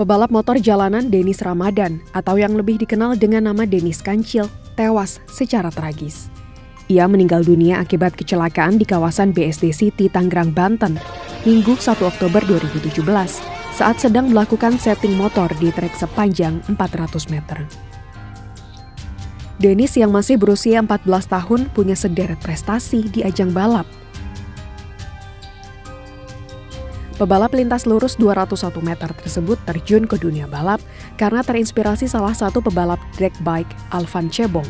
Pebalap motor jalanan Denis Ramadan atau yang lebih dikenal dengan nama Denis Kancil tewas secara tragis. Ia meninggal dunia akibat kecelakaan di kawasan BSD City, Tangerang, Banten, Minggu 1 Oktober 2017 saat sedang melakukan setting motor di trek sepanjang 400 meter. Denis yang masih berusia 14 tahun punya sederet prestasi di ajang balap, Pebalap lintas lurus 201 meter tersebut terjun ke dunia balap karena terinspirasi salah satu pebalap drag bike, Alvan Cebong.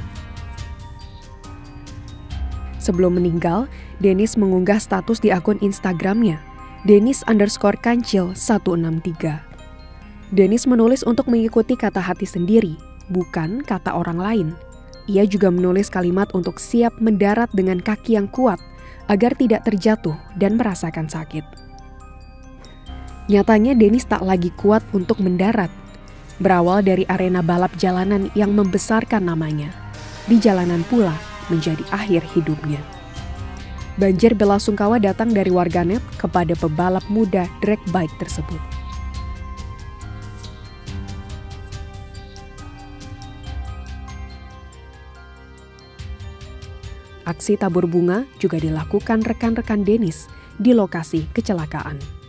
Sebelum meninggal, Dennis mengunggah status di akun Instagramnya, Dennis underscore kancil 163. Dennis menulis untuk mengikuti kata hati sendiri, bukan kata orang lain. Ia juga menulis kalimat untuk siap mendarat dengan kaki yang kuat agar tidak terjatuh dan merasakan sakit. Nyatanya Dennis tak lagi kuat untuk mendarat. Berawal dari arena balap jalanan yang membesarkan namanya. Di jalanan pula menjadi akhir hidupnya. Banjir bela sungkawa datang dari warganet kepada pebalap muda drag bike tersebut. Aksi tabur bunga juga dilakukan rekan-rekan Denis di lokasi kecelakaan.